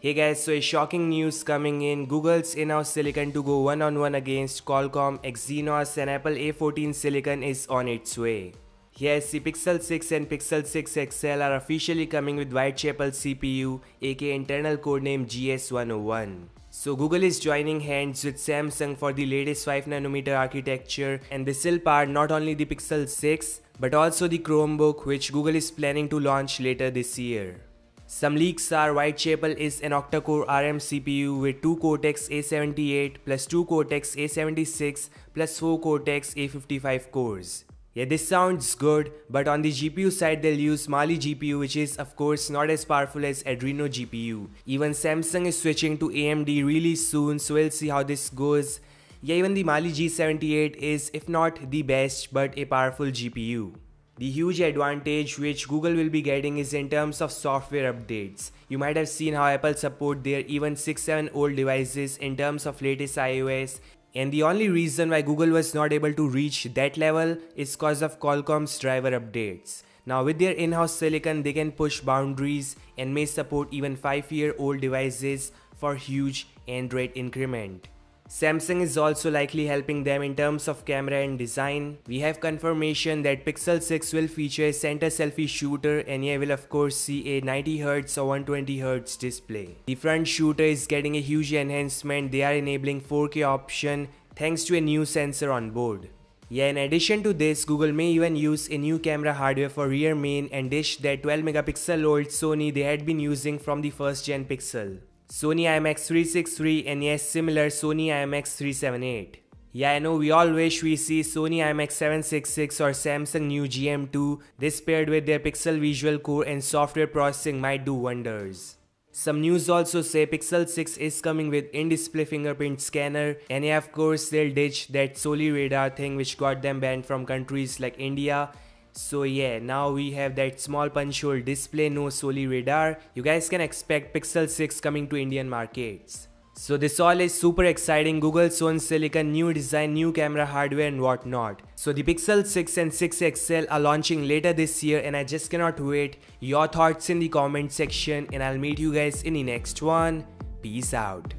Hey guys, so a shocking news coming in. Google's in-house silicon to go one-on-one against Qualcomm Exynos and Apple A14 silicon is on its way. Yes, the Pixel 6 and Pixel 6 XL are officially coming with Whitechapel CPU aka internal codename GS101. So Google is joining hands with Samsung for the latest 5nm architecture and this will power not only the Pixel 6 but also the Chromebook which Google is planning to launch later this year. Some leaks are Whitechapel is an octa-core ARM CPU with 2 Cortex A78 plus 2 Cortex A76 plus 4 Cortex A55 cores. Yeah, this sounds good, but on the GPU side they'll use Mali GPU which is of course not as powerful as Adreno GPU. Even Samsung is switching to AMD really soon so we'll see how this goes. Yeah, even the Mali G78 is if not the best but a powerful GPU. The huge advantage which Google will be getting is in terms of software updates. You might have seen how Apple support their even 6-7 old devices in terms of latest iOS and the only reason why Google was not able to reach that level is cause of Qualcomm's driver updates. Now with their in-house silicon they can push boundaries and may support even 5 year old devices for huge Android increment. Samsung is also likely helping them in terms of camera and design. We have confirmation that Pixel 6 will feature a center selfie shooter and you will of course see a 90Hz or 120Hz display. The front shooter is getting a huge enhancement, they are enabling 4K option thanks to a new sensor on board. Yeah, in addition to this, Google may even use a new camera hardware for rear main and dish that 12 megapixel old Sony they had been using from the first gen Pixel. Sony IMX363 and yes similar Sony IMX378. Yeah I know we all wish we see Sony IMX766 or Samsung new GM2 this paired with their Pixel visual core and software processing might do wonders. Some news also say Pixel 6 is coming with in-display fingerprint scanner and yeah, of course they'll ditch that Soli radar thing which got them banned from countries like India so yeah, now we have that small punch hole display, no Soli radar. You guys can expect Pixel 6 coming to Indian markets. So this all is super exciting, Google's own silicon, new design, new camera hardware and whatnot. So the Pixel 6 and 6 XL are launching later this year and I just cannot wait. Your thoughts in the comment section and I'll meet you guys in the next one. Peace out.